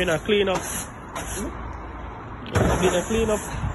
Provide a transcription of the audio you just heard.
been a clean up. It's been a clean up.